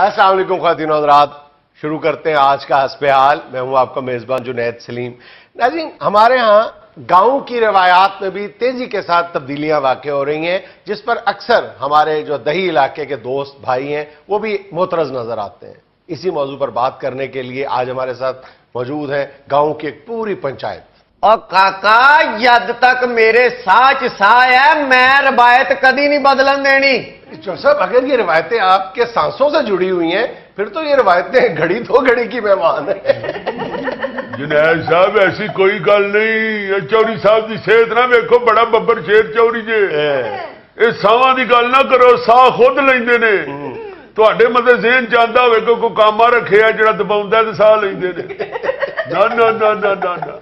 असलम खातिन हजरात। शुरू करते हैं आज का हसबहाल। मैं हूँ आपका मेजबान जुनैद सलीम। नाजीन, हमारे यहाँ गाँव की रवायात में भी तेज़ी के साथ तब्दीलियाँ वाक़ हो रही हैं, जिस पर अक्सर हमारे जो दही इलाके के दोस्त भाई हैं, वो भी मोतरज नज़र आते हैं। इसी मौजू पर बात करने के लिए आज हमारे साथ मौजूद है गाँव की एक पूरी पंचायत। और काका जद तक मेरे साह च साह है, मैं रवायत कदी नहीं बदलन देनी। साहब अगर ये रवायतें आपके सांसों से जुड़ी हुई हैं फिर तो ये रवायतें घड़ी दो घड़ी की मेहमान है ਜਨੈਲ ਸਾਹਿਬ ਐਸੀ ਕੋਈ ਗੱਲ ਨਹੀਂ ਇਹ ਚੌਰੀ ਸਾਹਿਬ ਦੀ ਸਿਹਤ ਨਾ ਵੇਖੋ ਬੜਾ ਬੱਬਰ ਸ਼ੇਰ ਚੌਰੀ ਜੇ ਇਹ ਸਾਹਾਂ ਦੀ ਗੱਲ ਨਾ ਕਰੋ ਸਾਹ ਖੁਦ ਲੈਂਦੇ ਨੇ ਤੁਹਾਡੇ ਮਤੇ ਜ਼ਿਹਨ ਚ ਆਂਦਾ ਹੋਵੇ ਕਿ ਕੋਈ ਕਾਮਾ ਰੱਖਿਆ ਜਿਹੜਾ ਦਬਾਉਂਦਾ ਤੇ ਸਾਹ ਲੈਂਦੇ ਨੇ ਨਾ ਨਾ ਨਾ ਨਾ ਨਾ ਨਾ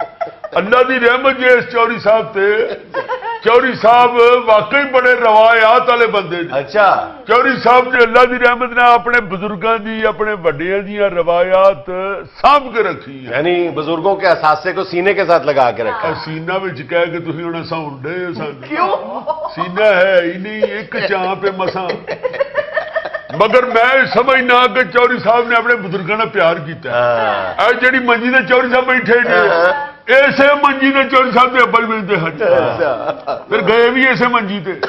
ਅੱਲਾ ਦੀ ਰਹਿਮਤ ਜੇ ਇਸ ਚੌਰੀ ਸਾਹਿਬ ਤੇ। ਚੌਰੀ ਸਾਹਿਬ ਵਾਕਈ ਬੜੇ ਰਵਾਇਤ ਵਾਲੇ ਬੰਦੇ ਨੇ। ਅੱਛਾ। ਚੌਰੀ ਸਾਹਿਬ ਨੇ ਅੱਲਾ ਦੀ ਰਹਿਮਤ ਨਾਲ ਆਪਣੇ ਬਜ਼ੁਰਗਾਂ ਦੀ ਆਪਣੇ ਵੱਡਿਆਂ ਦੀਆਂ ਰਵਾਇਤ ਸਾਂਭ ਕੇ ਰੱਖੀ ਹੈ। ਯਾਨੀ ਬਜ਼ੁਰਗੋਂ ਕੇ ਅਸਾਸੇ ਕੋ ਸੀਨੇ ਕੇ ਸਾਥ ਲਗਾ ਕੇ ਰੱਖਾ ਸੀਨਾ ਵਿੱਚ ਕਹਿ ਕੇ ਤੁਸੀਂ ਉਹਨਾਂ ਸੌਂਡੇ ਸਾਨੂੰ। ਕਿਉਂ? ਸੀਨਾ ਹੈ ਹੀ ਨਹੀਂ ਇੱਕ ਚਾਂ ਪੇ ਮਸਾਂ। ਮਗਰ ਮੈਂ ਸਮਝਣਾ ਕਿ ਚੌਰੀ ਸਾਹਿਬ ਨੇ ਆਪਣੇ ਬਜ਼ੁਰਗਾਂ ਨਾਲ ਪਿਆਰ ਕੀਤਾ। ਇਹ ਜਿਹੜੀ ਮੰਜੀ ਤੇ ਚੌਰੀ ਸਾਹਿਬ ਬੈਠੇ ਨੇ ਇਸੇ ਮੰਜੀ ਤੇ ਚੋਰ ਸਾਹਿਬ ਦੇ ਅੱਬਲ ਮਿਲਦੇ ਹੱਜ। ਫਿਰ ਗਏ ਵੀ ਇਸੇ ਮੰਜੀ ਤੇ।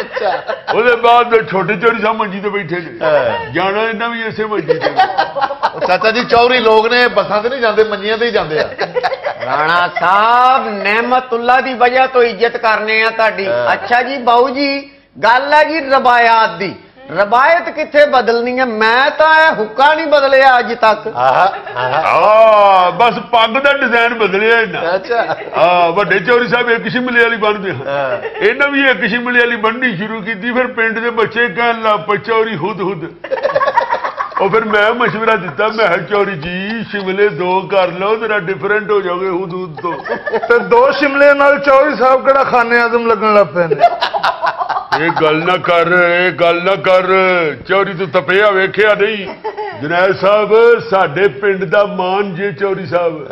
ਅੱਛਾ। ਉਹਦੇ ਬਾਅਦ ਛੋਟੇ ਚੋਰੀ ਸਾਹਿਬ ਮੰਜੀ ਤੇ ਬੈਠੇ ਨੇ। ਜਾਣਾ ਇਹਨਾਂ ਵੀ ਇਸੇ ਮੰਜੀ ਤੇ। ਚਾਚਾ ਜੀ ਚੌਰੀ ਲੋਕ ਨੇ ਬੱਸਾਂ ਤੇ ਨਹੀਂ ਜਾਂਦੇ ਮੰਜੀਆਂ ਤੇ ਹੀ ਜਾਂਦੇ ਆ। ਰਾਣਾ ਸਾਹਿਬ ਨਿਹਮਤullah ਦੀ ਵਜ੍ਹਾ ਤੋਂ ਇੱਜ਼ਤ ਕਰਨੇ ਆ ਤੁਹਾਡੀ। ਅੱਛਾ ਜੀ ਬਾਉ ਜੀ ਗੱਲ ਹੈ ਜੀ ਰਵਾਇਤ ਦੀ। ਰਵਾਇਤ ਕਿੱਥੇ ਬਦਲਣੀ ਹੈ? ਮੈਂ ਤਾਂ ਇਹ ਹੁੱਕਾ ਨਹੀਂ ਬਦਲਿਆ ਅੱਜ ਤੱਕ। ਬਸ ਪੱਗ ਦਾ ਡਿਜ਼ਾਈਨ ਬਦਲਿਆ ਇਹਨਾਂ। ਅੱਛਾ। ਆ ਵੱਡੇ ਚੌਰੀ ਸਾਹਿਬ ਇੱਕ ਸ਼ਿਮਲੇ ਵਾਲੀ ਬੰਨਦੇ ਹਾਂ। ਇਹਨਾਂ ਵੀ ਇੱਕ ਸ਼ਿਮਲੇ ਵਾਲੀ ਬੰਨਣੀ ਸ਼ੁਰੂ ਕੀਤੀ ਫਿਰ ਪਿੰਡ ਦੇ ਬੱਚੇ ਕਹਿਣ ਲਾ ਪਚੌਰੀ ਹੁਦ ਹੁਦ। ਉਹ ਫਿਰ ਮੈਂ مشورہ ਦਿੱਤਾ ਮੈਂ ਹਰ ਚੌਰੀ ਜੀ ਸ਼ਿਮਲੇ ਦੋ ਕਰ ਲਓ ਤੇਰਾ ਡਿਫਰੈਂਟ ਹੋ ਜਾਓਗੇ ਹੁਦ ਤੋਂ। ਤੇ ਦੋ ਸ਼ਿਮਲੇ ਨਾਲ ਚੌਰੀ ਸਾਹਿਬ ਕਿਹੜਾ ਖਾਨੇ ਆਜ਼ਮ ਲੱਗਣ ਲੱਗ ਪਏ ਨੇ ਇਹ ਗੱਲ ਨਾ ਕਰ ਇਹ ਗੱਲ ਨਾ ਕਰ। ਚੌਰੀ ਤੂੰ ਤਪਿਆ ਵੇਖਿਆ ਨਹੀਂ। ਜਨੈਲ ਸਾਹਿਬ ਸਾਡੇ ਪਿੰਡ ਦਾ ਮਾਨ ਜੇ ਚੌਰੀ ਸਾਹਿਬ।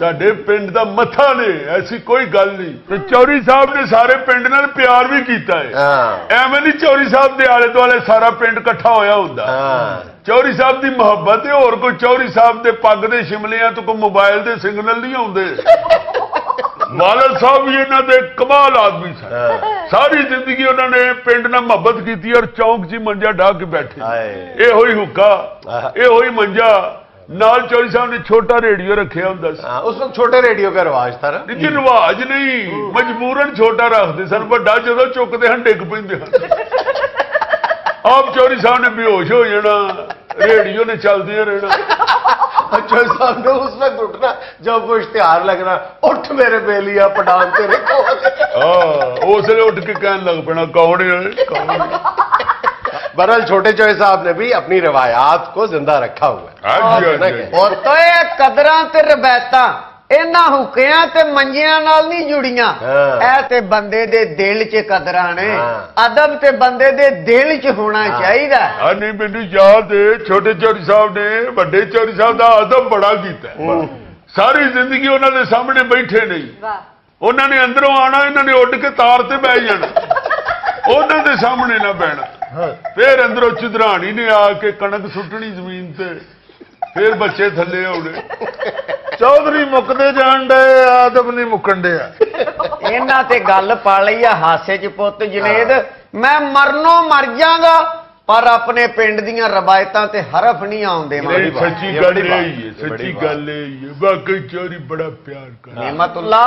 ਸਾਡੇ ਪਿੰਡ ਦਾ ਮੱਥਾ ਨੇ ਐਸੀ ਕੋਈ ਗੱਲ ਨਹੀਂ। ਤੇ ਚੌਰੀ ਸਾਹਿਬ ਨੇ ਸਾਰੇ ਪਿੰਡ ਨਾਲ ਪਿਆਰ ਵੀ ਕੀਤਾ ਹੈ। ਐਵੇਂ ਨਹੀਂ ਚੌਰੀ ਸਾਹਿਬ ਦੇ ਆਲੇ ਦੁਆਲੇ ਸਾਰਾ ਪਿੰਡ ਇਕੱਠਾ ਹੋਇਆ ਹੁੰਦਾ। ਚੌਰੀ ਸਾਹਿਬ ਦੀ ਮੁਹੱਬਤ ਤੇ ਹੋਰ ਕੋਈ ਚੌਰੀ ਸਾਹਿਬ ਦੇ ਪੱਗ ਦੇ ਸ਼ਿਮਲਿਆਂ ਤੋਂ ਕੋਈ ਮੋਬਾਈਲ ਦੇ ਸਿਗਨਲ ਨਹੀਂ ਆਉਂਦੇ। ਵਾਲਦ ਸਾਹਿਬ ਵੀ ਇਹਨਾਂ ਦੇ ਕਮਾਲ ਆਦਮੀ ਸਨ। ਸਾਰੀ ਜ਼ਿੰਦਗੀ ਉਹਨਾਂ ਨੇ ਪਿੰਡ ਨਾਲ ਮੁਹੱਬਤ ਕੀਤੀ ਔਰ ਚੌਂਕ 'ਚ ਮੰਜਾ ਢਾ ਕੇ ਬੈਠੇ। ਇਹੋ ਹੀ ਹੁੱਕਾ ਇਹੋ ਹੀ ਮੰਜਾ। ਨਾਲ ਚੌਰੀ ਸਾਹਿਬ ਨੇ ਛੋਟਾ ਰੇਡੀਓ ਰੱਖਿਆ ਹੁੰਦਾ ਸੀ। ਉਸ ਵਕਤ ਛੋਟੇ ਰੇਡੀਓ ਦਾ ਰਿਵਾਜ ਤਾਂ ਨਹੀਂ ਰਿਵਾਜ ਨਹੀਂ ਮਜਬੂਰਨ ਛੋਟਾ ਰੱਖਦੇ ਸਨ। ਵੱਡਾ ਜਦੋਂ ਚੁੱਕਦੇ ਹਨ ਡਿੱਗ ਪੈਂਦੇ ਹਨ। ਆਪ ਚੌਰੀ ਸਾਹਿਬ ਨੇ ਬੇਹੋਸ਼ ਹੋ ਜਾਣਾ ਰੇਡੀਓ ਨੇ ਚੱਲਦੇ ਰਹਿਣਾ। अच्छा साहब ने वक्त उठना जब वो इश्तेहार लगना उठ मेरे बेलिया पटान तेरे हाँ, उसने उठ के कह लग पड़ा कौन बरल छोटे चोए साहब ने भी अपनी रिवायात को ज़िंदा रखा हुआ है। हाँ हाँ और तो कदर ते ਇਹਨਾਂ ਹੁੱਕਿਆਂ ਤੇ ਮੰਜਿਆਂ ਨਾਲ ਨਹੀਂ ਜੁੜੀਆਂ। ਹਾਂ। ਇਹ ਤੇ ਬੰਦੇ ਦੇ ਦਿਲ 'ਚ ਕਦਰਾਂ ਨੇ। ਹਾਂ। ਅਦਬ ਤੇ ਬੰਦੇ ਦੇ ਦਿਲ 'ਚ ਹੋਣਾ ਚਾਹੀਦਾ ਆ ਨਹੀਂ ਮੈਨੂੰ ਯਾਦ ਹੈ ਛੋਟੇ ਚੌਰੀ ਸਾਹਿਬ ਨੇ ਵੱਡੇ ਚੌਰੀ ਸਾਹਿਬ ਦਾ ਅਦਬ ਬੜਾ ਕੀਤਾ। ਹੈ। ਸਾਰੀ ਜ਼ਿੰਦਗੀ ਉਹਨਾਂ ਦੇ ਸਾਹਮਣੇ ਬੈਠੇ ਨਹੀਂ ਉਹਨਾਂ ਨੇ ਅੰਦਰੋਂ ਆਣਾ ਇਹਨਾਂ ਨੇ ਉੱਡ ਕੇ ਤਾਰ ਤੇ ਬਹਿ ਜਾਣਾ। ਉਹਨਾਂ ਦੇ ਸਾਹਮਣੇ ਨਾ ਬਹਿਣਾ। ਫਿਰ ਅੰਦਰੋਂ ਚੁਦਰਾਣੀ ਨੇ ਆ ਕੇ ਕਣਕ ਸੁੱਟਣੀ ਜ਼ਮੀਨ ਤੇ। ਫਿਰ ਬੱਚੇ ਥੱਲੇ ਆਉਣੇ। ਚੌਧਰੀ ਮੁੱਕਦੇ ਜਾਣ ਡੇ ਆਦਮ ਨਹੀਂ ਮੁੱਕਣ ਡੇ ਇਹਨਾਂ ਤੇ ਗੱਲ ਪਾ ਲਈ ਆ ਹਾਸੇ ਚ ਪੁੱਤ ਜਨੇਦ। ਮੈਂ ਮਰਨੋਂ ਮਰ ਜਾਗਾ ਪਰ ਆਪਣੇ ਪਿੰਡ ਦੀਆਂ ਰਵਾਇਤਾਂ ਤੇ ਹਰਫ ਨਹੀਂ ਆਉਂਦੇ ਨਹੀਂ, ਸੱਚੀ ਗੱਲ ਹੈ ਸੱਚੀ ਗੱਲ ਇਹ ਵਾਕਈ ਚੌਧਰੀ ਬੜਾ ਪਿਆਰ ਕਰਦਾ ਨਿਮਤੁੱਲਾ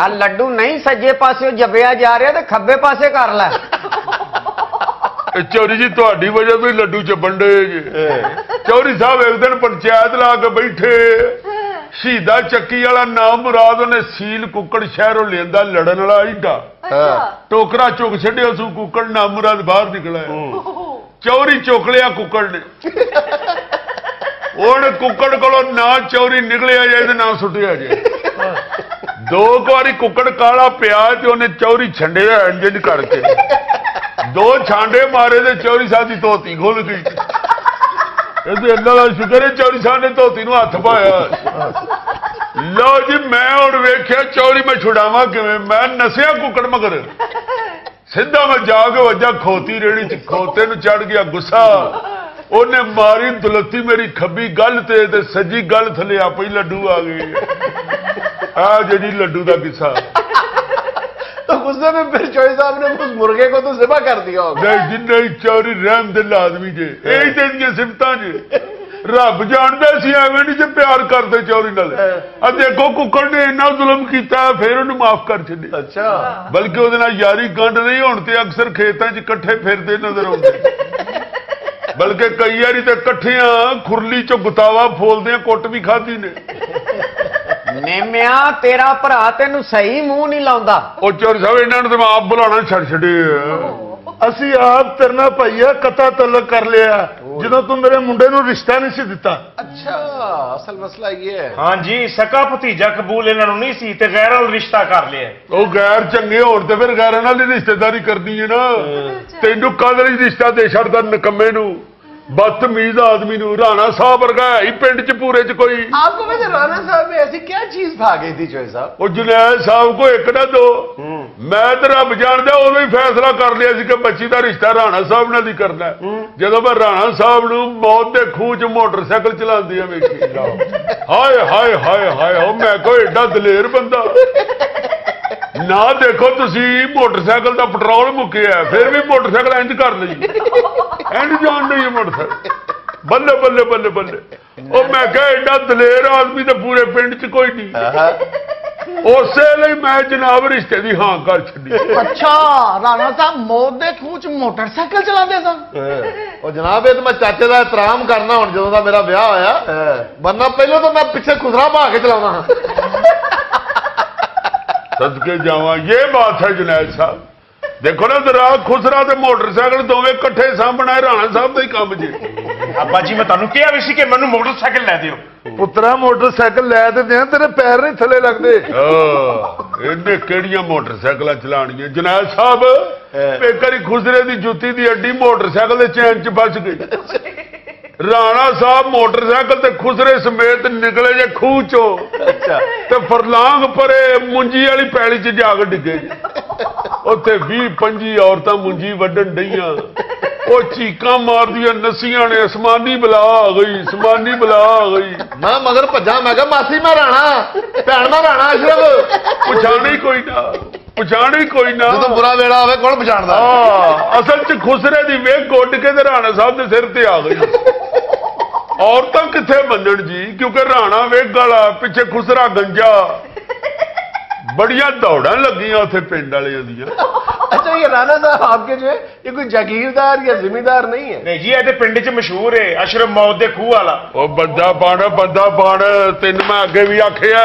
ਆ ਲੱਡੂ ਨਹੀਂ ਸੱਜੇ ਪਾਸਿਓ ਜਬਿਆ ਜਾ ਰਿਹਾ ਤੇ ਖੱਬੇ ਪਾਸੇ ਕਰ ਲੈ। ਇਹ ਚੌਰੀ ਜੀ ਤੁਹਾਡੀ ਵਜ੍ਹਾ ਤੋਂ ਹੀ ਲੱਡੂ ਚੱਬਣ ਡੇ ਜੇ। ਚੌਰੀ ਸਾਹਿਬ ਇੱਕ ਦਿਨ ਪੰਚਾਇਤ ਲਾ ਕੇ ਬੈਠੇ। ਸ਼ਹੀਦਾ ਚੱਕੀ ਵਾਲਾ ਨਾਮ ਮੁਰਾਦ ਉਹਨੇ ਸੀਲ ਕੁੱਕੜ ਸ਼ਹਿਰੋਂ ਲੈਂਦਾ ਲੜਨ ਵਾਲਾ ਈਡਾ ਟੋਕਰਾ ਚੁੱਕ ਛੱਡਿਆ ਸੂ ਕੁੱਕੜ ਨਾਮ ਮੁਰਾਦ ਬਾਹਰ ਨਿਕਲਿਆ। ਚੌਰੀ ਚੁੱਕ ਲਿਆ ਕੁੱਕੜ ਨੇ। ਉਹਨੇ ਕੁੱਕੜ ਕੋਲੋਂ ਨਾ ਚੌਰੀ ਨਿਕਲਿਆ ਜਾਏ ਤੇ ਨਾ ਸੁੱਟਿਆ ਜਾਏ। ਦੋ ਵਾਰੀ ਕੁੱਕੜ ਕਾਲਾ ਪਿਆ ਤੇ ਉਹਨੇ ਚੌਰੀ ਛੰਡਿਆ ਇੰਜਨ ਕਰਕੇ। ਦੋ ਛਾਂਡੇ ਮਾਰੇ ਤੇ ਚੌਰੀ ਸਾਹਿਬ ਦੀ ਧੋਤੀ ਖੁੱਲ ਗਈ ਇਹਦੇ ਅੱਲਾ ਦਾ ਸ਼ੁਕਰ ਹੈ ਚੌਰੀ ਸਾਹਿਬ ਨੇ ਧੋਤੀ ਨੂੰ ਹੱਥ ਪਾਇਆ। ਲਓ ਜੀ, ਮੈਂ ਹੁਣ ਵੇਖਿਆ ਚੌਰੀ ਮੈਂ ਛੁਡਾਵਾਂ ਕਿਵੇਂ? ਮੈਂ ਨਸਿਆ ਕੁੱਕੜ ਮਗਰ। ਸਿੱਧਾ ਮੈਂ ਜਾ ਕੇ ਵੱਜਾ ਖੋਤੀ ਰੇੜੀ ਚ। ਖੋਤੇ ਨੂੰ ਚੜ ਗਿਆ ਗੁੱਸਾ। ਉਹਨੇ ਮਾਰੀ ਦੁਲੱਤੀ ਮੇਰੀ ਖੱਬੀ ਗੱਲ ਤੇ ਤੇ ਸੱਜੀ ਗੱਲ ਥੱਲੇ ਆਪੇ ਹੀ ਲੱਡੂ ਆ ਗਏ ਆ ਜਿਹੜੀ ਲੱਡੂ ਦਾ ਕਿੱਸਾ। तो गुस्से में फिर चौधरी साहब ने उस मुर्गे को तो जिबा कर दिया नहीं जी चौरी रहम दिल आदमी जे यही तो इनकी सिमत जे रब जानता सी एवं नहीं जे प्यार करते चौरी नाल। हाँ। देखो कुकर ने इना जुलम किया फिर उन्हें माफ़ कर छे अच्छा। बल्कि ओदे यारी गंढ नहीं होने अक्सर खेत चे इकट्ठे फिरते नज़र आते बल्कि कई बारी तो इकट्ठिया खुरली चो गुतावा फोलद कुट भी खाधी ने। ਨੇਮਿਆ ਤੇਰਾ ਭਰਾ ਤੈਨੂੰ ਸਹੀ ਮੂੰਹ ਨਹੀਂ ਲਾਉਂਦਾ। ਉਹ ਚੋਰ ਸਾਹਿਬ ਇਹਨਾਂ ਨੂੰ ਤੇ ਆਪ ਬੁਲਾਣਾ ਛੱਡ ਛੱਡੇ। ਅਸੀਂ ਆਪ ਤਰਨਾ ਭਈਆ ਕਤਾ ਤਲਕ ਕਰ ਲਿਆ। ਜਦੋਂ ਤੂੰ ਮੇਰੇ ਮੁੰਡੇ ਨੂੰ ਰਿਸ਼ਤਾ ਨਹੀਂ ਸੀ ਦਿੱਤਾ। ਅੱਛਾ ਅਸਲ ਮਸਲਾ ਇਹ ਹੈ? ਹਾਂਜੀ ਸਕਾ ਭਤੀਜਾ ਕਬੂਲ ਇਹਨਾਂ ਨੂੰ ਨਹੀਂ ਸੀ ਤੇ ਗੈਰ ਨਾਲ ਰਿਸ਼ਤਾ ਕਰ ਲਿਆ। ਉਹ ਗੈਰ ਚੰਗੇ ਹੋਣ ਤੇ ਫਿਰ ਗੈਰ ਨਾਲ ਹੀ ਰਿਸ਼ਤੇਦਾਰੀ ਕਰਦੀ ਹੈ ਨਾ। ਤੈਨੂੰ ਕਾਦਰ ਰਿਸ਼ਤਾ ਦੇ ਛੱਡਦਾ ਨਕਮੇ ਨੂੰ? ਬਦਤਮੀਜ਼ ਆਦਮੀ ਨੂੰ ਰਾਣਾ ਸਾਹਿਬ ਵਰਗਾ ਹੈ ਹੀ ਪਿੰਡ 'ਚ ਪੂਰੇ 'ਚ ਕੋਈ आपको वैसे राणा साहब में ऐसी क्या चीज भाग गई थी चौधरी साहब ਉਹ ਜੁਨੈਦ ਸਾਹਿਬ ਕੋ ਇੱਕ ਨਾ ਦੋ ਮੈਂ ਤੇ ਰੱਬ ਜਾਣਦਾ ਉਦੋਂ ਹੀ ਫੈਸਲਾ ਕਰ ਲਿਆ ਸੀ ਕਿ ਬੱਚੀ ਦਾ ਰਿਸ਼ਤਾ ਰਾਣਾ ਸਾਹਿਬ ਨਾਲ ਹੀ ਕਰਨਾ ਹੈ। ਜਦੋਂ ਮੈਂ ਰਾਣਾ ਸਾਹਿਬ ਨੂੰ ਮੌਤ ਦੇ ਖੂਹ 'ਚ ਮੋਟਰਸਾਈਕਲ ਚਲਾਉਂਦੀ ਆ ਵੇਖੀ ਹਾਏ ਹਾਏ ਹਾਏ ਹਾਏ ਉਹ ਮੈਂ ਕੋ ਐਡਾ ਦਲੇਰ ਬੰਦਾ ਨਾ ਦੇਖੋ ਤੁਸੀਂ ਮੋਟਰਸਾਈਕਲ ਦਾ ਪੈਟਰੋਲ ਮੁੱਕਿਆ ਫਿਰ ਵੀ ਮੋਟਰਸਾਈਕਲ ਇੰਜ ਕਰ ਲਈ। ਇੰਜ ਜਾਣ ਨਹੀਂ ਮੋਟਰਸਾਈਕਲ। ਬੱਲੇ ਬੱਲੇ ਬੱਲੇ ਬੱਲੇ। ਉਹ ਮੈਂ ਕਿਹਾ ਐਡਾ ਦਲੇਰ ਆਦਮੀ ਤਾਂ ਪੂਰੇ ਪਿੰਡ 'ਚ ਕੋਈ ਨਹੀਂ। ਉਸੇ ਲਈ ਮੈਂ ਜਨਾਬ ਰਿਸ਼ਤੇ ਦੀ ਹਾਂ ਕਰ ਛੱਡੀ। ਅੱਛਾ ਰਾਣਾ ਸਾਹਿਬ ਮੌਤ ਦੇ ਖੂਹ ਚ ਮੋਟਰਸਾਈਕਲ ਚਲਾਉਂਦੇ ਸਨ। ਉਹ ਜਨਾਬ ਇਹ ਤਾਂ ਮੈਂ ਚਾਚੇ ਦਾ ਇਤਰਾਮ ਕਰਨਾ ਹੁਣ ਜਦੋਂ ਦਾ ਮੇਰਾ ਵਿਆਹ ਹੋਇਆ। ਵਰਨਾ ਪਹਿਲਾਂ ਤਾਂ ਮੈਂ ਪਿੱਛੇ ਖੁਸਰਾ ਭਾ ਕੇ ਚਲਾਉਂਦਾ ਹਾਂ। ਸਦਕੇ ਜਾਵਾਂ ਇਹ ਬਾਤ ਹੈ ਜੁਨੈਦ ਸਾਹਿਬ। ਦੇਖੋ ਨਾ ਦਰਾ ਖੁਸਰਾ ਤੇ ਮੋਟਰਸਾਈਕਲ ਦੋਵੇਂ ਇਕੱਠੇ ਸਾਹਮਣੇ ਰਾਣਾ ਸਾਹਿਬ ਦਾ ਹੀ ਕੰਮ ਜੇ। ਅੱਬਾ ਜੀ ਮੈਂ ਤੁਹਾਨੂੰ ਕਿਹਾ ਵੀ ਸੀ ਕਿ ਮੈਨੂੰ ਮੋਟਰਸਾਈਕਲ ਲੈ ਦਿਓ। ਪੁੱਤਰਾ ਮੋਟਰਸਾਈਕਲ ਲੈ ਤੇ ਦਿਆਂ ਤੇਰੇ ਪੈਰ ਨਹੀਂ ਥੱਲੇ ਲੱਗਦੇ। ਇਹਨੇ ਕਿਹੜੀਆਂ ਮੋਟਰਸਾਈਕਲਾਂ ਚਲਾਣੀਆਂ ਜੁਨੈਦ ਸਾਹਿਬ ਪੇਕਰੀ ਖੁਸਰੇ ਦੀ ਜੁੱਤੀ ਦੀ ਅੱਡੀ ਮੋਟਰਸਾਈਕਲ ਦੇ ਚੈਨ 'ਚ ਫਸ ਗਈ। ਰਾਣਾ ਸਾਹਿਬ ਮੋਟਰਸਾਈਕਲ ਤੇ ਖੁਸਰੇ ਸਮੇਤ ਨਿਕਲੇ ਜੇ ਖੂਹ ਚੋਂ। ਅੱਛਾ। ਤੇ ਫਰਲਾਂਗ ਪਰੇ ਮੁੰਜੀ ਵਾਲੀ ਪੈਲੀ 'ਚ ਜਾ ਕੇ ਡਿੱਗੇ ਉੱਥੇ 20 25 ਔਰਤਾਂ ਮੁੰਜੀ ਵੱਢਣ ਡਈਆਂ। ਉਹ ਚੀਕਾਂ ਮਾਰਦੀਆਂ ਨਸੀਆਂ ਨੇ ਅਸਮਾਨੀ ਬਲਾ ਆ ਗਈ ਅਸਮਾਨੀ ਬਲਾ ਆ ਗਈ। ਮੈਂ ਮਗਰ ਭੱਜਾਂ ਮੈਂ ਕਿਹਾ ਮਾਸੀ ਮੈਂ ਰਾਣਾ ਭੈਣ ਮੈਂ ਰਾਣਾ ਅਸ਼ਰਫ। ਪੁਛਾਣੀ ਕੋਈ ਨਾ ਪਛਾਣੀ ਕੋਈ ਨਾ। ਜਦੋਂ ਬੁਰਾ ਵੇਲਾ ਆਵੇ ਕੌਣ ਪਛਾਣਦਾ? ਹਾਂ ਅਸਲ 'ਚ ਖੁਸਰੇ ਦੀ ਵੇਖ ਗੋਡ ਕੇ ਤੇ ਰਾਣਾ ਸਾਹਿਬ ਦੇ ਸਿਰ ਤੇ ਆ ਗਈ। ਔਰਤਾਂ ਕਿੱਥੇ ਮੰਨਣ ਜੀ? ਕਿਉਂਕਿ ਰਾਣਾ ਵੇਖ ਪਿੱਛੇ ਖੁਸਰਾ ਗੰਜਾ। ਬੜੀਆਂ ਦੌੜਾਂ ਲੱਗੀਆਂ ਉੱਥੇ ਪਿੰਡ ਵਾਲਿਆਂ ਦੀਆਂ। ਅੱਛਾ ਇਹ ਰਾਣਾ ਸਾਹਿਬ ਆਪਕੇ ਜੋ ਹੈ ਇਹ ਕੋਈ ਜਾਗੀਰਦਾਰ ਜਾਂ ਜ਼ਿਮੀਂਦਾਰ ਨਹੀਂ ਹੈ? ਨਹੀਂ ਜੀ ਇਹ ਤੇ ਪਿੰਡ 'ਚ ਮਸ਼ਹੂਰ ਹੈ ਅਸ਼ਰਮ ਮੌਤ ਦੇ ਖੂਹ ਵਾਲਾ। ਉਹ ਬੰਦਾ ਬਣ ਬੰਦਾ ਬਣ ਤੈਨੂੰ ਮੈਂ ਅੱਗੇ ਵੀ ਆਖਿਆ।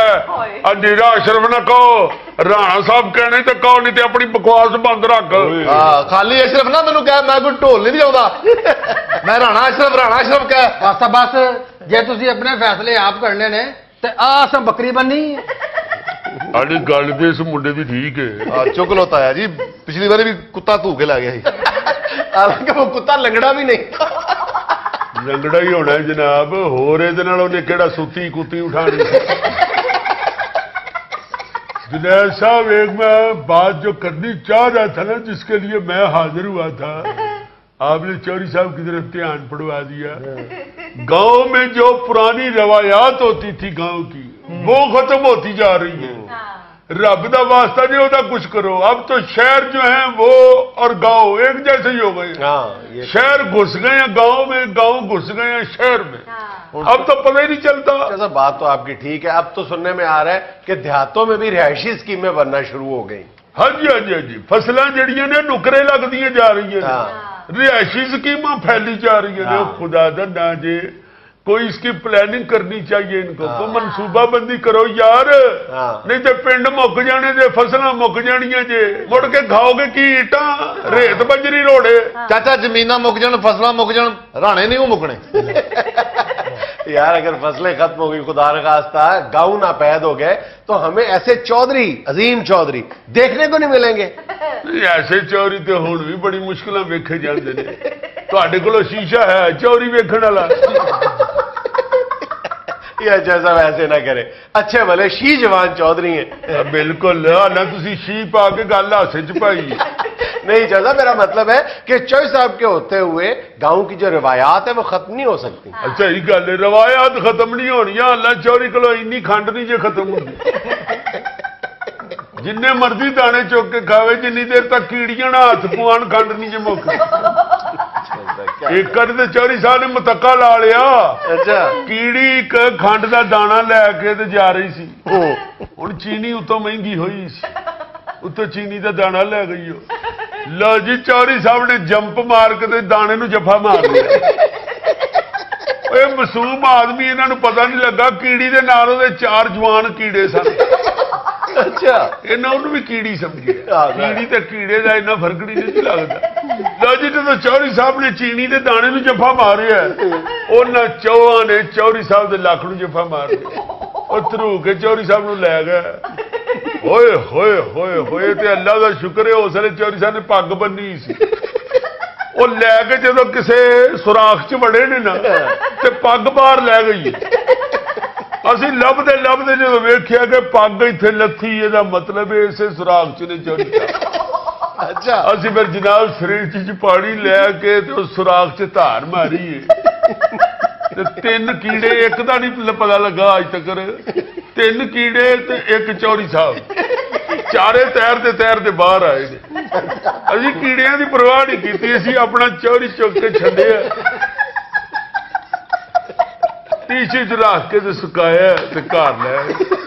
ਆ ਨੀਰਾ ਅਸ਼ਰਮ ਨਾ ਕਹੋ। ਰਾਣਾ ਸਾਹਿਬ ਕਹਿਣੇ ਤਾਂ ਕਹੋ ਨਹੀਂ ਤੇ ਆਪਣੀ ਬਕਵਾਸ ਬੰਦ ਰੱਖ। ਹਾਂ ਖਾਲੀ ਅਸ਼ਰਫ ਨਾ ਮੈਨੂੰ ਕਹਿ ਮੈਂ ਕੋਈ ਢੋਲ ਨਹੀਂ ਵਜਾਉਂਦਾ। ਮੈਂ ਰਾਣਾ ਅਸ਼ਰਫ ਰਾਣਾ ਅਸ਼ਰਫ ਕਹਿ। ਬਸ ਬਸ ਜੇ ਤੁਸੀਂ ਆਪਣੇ ਫੈਸਲੇ ਆਪ ਕਰਨੇ ਨੇ ਤੇ ਆ ਬੱਕਰੀ ਬੰਨੀ। ਸਾਡੀ ਗੱਲ ਤੇ ਇਸ ਮੁੰਡੇ ਦੀ ਠੀਕ ਹੈ ਆ ਚੁੱਕ ਲੋਤਾ ਆ ਜੀ ਪਿਛਲੀ ਵਾਰੀ ਵੀ ਕੁੱਤਾ ਧੂ ਕੇ ਲੈ ਗਿਆ ਸੀ हालांकि वो कुत्ता लंगड़ा भी नहीं था ਲੰਗੜਾ ਹੀ ਹੋਣਾ ਜਨਾਬ ਹੋਰ ਇਹਦੇ ਨਾਲ ਉਹਨੇ ਕਿਹੜਾ ਸੁੱਤੀ ਕੁੱਤੀ ਉਠਾਣੀ जुनैद साहब एक मैं बात जो करनी चाह रहा था ना जिसके लिए मैं हाजिर हुआ था आपने चौरी साहब की तरफ ध्यान पड़वा दिया गांव में जो पुरानी रवायात होती थी गांव की वो खत्म होती जा रही है रब का वास्ता नहीं होता कुछ करो अब तो शहर जो है वो और गाँव एक जैसे ही हो गए हाँ शहर घुस गए हैं गाँव में गाँव घुस गए हैं शहर में अब तो पता ही नहीं चलता ऐसा बात तो आपकी ठीक है अब तो सुनने में आ रहा है कि देहातों में भी रिहायशी स्कीमें बनना शुरू हो गई हाँ जी हाँ जी हाँ जी फसलां जड़ियाँ ने नुकरे लगदियाँ जा रही हैं हाँ। रिहायशी स्कीम फैली जा रही हैं हाँ। खुदा दा ना जे कोई इसकी प्लानिंग करनी चाहिए इनको। तो तो मनसूबाबंदी करो यार। हाँ। नहीं तो पिंड मुक जाने जे फ़सल मुक जानिया जे। मुड़ के खाओगे की ईटा? हाँ। रेत बजरी रोड़े। चाचा जमीना मुक जान फ़सल मुक जान राणे नहीं मुकने? यार अगर फ़सलें खत्म हो गई खुदा खास्ता ना पैद हो गए तो हमें ऐसे चौधरी अजीम चौधरी देखने को नहीं मिलेंगे। ऐसे चौधरी तो हूँ भी बड़ी मुश्किल वेखे जाते हैं तो को शीशा है चौरी वेखण वाला या जैसा वैसे ना करे। अच्छे भले शी जवान चौधरी है। बिल्कुल ना तुम शी पा के गल हाथ च पाई नहीं चाहता मेरा मतलब है कि चौई साहब के होते हुए गाँव की जो रवायात है वो खत्म नहीं हो सकती। अच्छा हाँ। ही। गल रवायात खत्म नहीं होनी अल्लाह चौरी को इन्नी खंड नहीं जो खत्म होती जिन्ने मर्ज़ी दाने चुक के खावे जिनी देर तक कीड़िया ना हाथ पुआन खंड नहीं जो मुक ਏਕੜ ਤੇ ਚੌਰੀ ਸਾਹਿਬ ਨੇ ਮਤਕਾ ਲਾ ਲਿਆ। ਅੱਛਾ। ਕੀੜੀ ਇੱਕ ਖੰਡ ਦਾ ਦਾਣਾ ਲੈ ਕੇ ਤੇ ਜਾ ਰਹੀ ਸੀ। ਹੁਣ ਚੀਨੀ ਉਤੋਂ ਮਹਿੰਗੀ ਹੋਈ ਸੀ। ਉਤੋਂ ਚੀਨੀ ਦਾ ਦਾਣਾ ਲੈ ਗਈ ਉਹ। ਲਓ ਜੀ ਚੌਰੀ ਸਾਹਿਬ ਨੇ ਜੰਪ ਮਾਰ ਕੇ ਤੇ ਦਾਣੇ ਨੂੰ ਜਫਾ ਮਾਰ ਲਿਆ। ਓਏ ਮਸੂਮ ਆਦਮੀ ਇਹਨਾਂ ਨੂੰ ਪਤਾ ਨਹੀਂ ਲੱਗਾ ਕੀੜੀ ਦੇ ਨਾਲ ਉਹਦੇ ਚਾਰ ਜਵਾਨ ਕੀੜੇ ਸਨ। ਅੱਛਾ। ਇਹਨਾਂ ਉਹਨੂੰ ਵੀ ਕੀੜੀ ਸਮਝੀ ਆ। ਕੀੜੀ ਤੇ ਕੀੜੇ ਦਾ ਇੰਨਾ ਫ਼ਰਕ ਨਹੀਂ ਸੀ ਲੱਗਦਾ। ਲਓ ਜੀ ਜਦੋਂ ਚੌਰੀ ਸਾਹਿਬ ਨੇ ਚੀਨੀ ਦੇ ਦਾਣੇ ਨੂੰ ਜੱਫਾ ਮਾਰਿਆ ਉਹਨਾਂ ਚੌਹਾਂ ਨੇ ਚੌਰੀ ਸਾਹਿਬ ਦੇ ਲੱਖ ਨੂੰ ਜੱਫਾ ਮਾਰਿਆ ਉਹ ਧਰੂ ਕੇ ਚੌਰੀ ਸਾਹਿਬ ਨੂੰ ਲੈ ਗਿਆ ਓਏ ਹੋਏ ਹੋਏ ਹੋਏ ਤੇ ਅੱਲਾ ਦਾ ਸ਼ੁਕਰ ਹੈ ਉਸ ਵੇਲੇ ਚੌਰੀ ਸਾਹਿਬ ਨੇ ਪੱਗ ਬੰਨੀ ਸੀ। ਉਹ ਲੈ ਕੇ ਜਦੋਂ ਕਿਸੇ ਸੁਰਾਖ 'ਚ ਵੜੇ ਨੇ ਨਾ ਤੇ ਪੱਗ ਬਾਹਰ ਲੈ ਗਈ। ਅਸੀਂ ਲੱਭਦੇ ਲੱਭਦੇ ਜਦੋਂ ਵੇਖਿਆ ਕਿ ਪੱਗ ਇੱਥੇ ਲੱਥੀ ਇਹਦਾ ਮਤਲਬ ਇਸੇ ਸੁਰਾਖ ਚ ਨੇ ਚੜੀ ਅੱਛਾ। ਅਸੀਂ ਫਿਰ ਜਨਾਬ ਸਰੀਰ ਚ ਪਾਣੀ ਲੈ ਕੇ ਤੇ ਉਹ ਸੁਰਾਖ ਚ ਧਾਰ ਮਾਰੀ ਤੇ ਤਿੰਨ ਕੀੜੇ ਇੱਕ ਦਾ ਨਹੀਂ ਪਤਾ ਲੱਗਾ ਅੱਜ ਤੱਕ। ਤਿੰਨ ਕੀੜੇ ਤੇ ਇੱਕ ਚੌੜੀ ਸਾਹਿਬ ਚਾਰੇ ਤੈਰ ਤੇ ਤੈਰ ਤੇ ਬਾਹਰ ਆਏ ਨੇ। ਅਸੀਂ ਕੀੜਿਆਂ ਦੀ ਪਰਵਾਹ ਨਹੀਂ ਕੀਤੀ ਅਸੀਂ ਆਪਣਾ ਚੌੜੀ ਚੁੱਕ ਕੇ ਛੱਡਿਆ। ਟੀਸ਼ੇ 'ਚ ਰੱਖ ਕੇ ਤੇ ਸੁਕਾਇਆ ਤੇ ਘਰ ਲੈ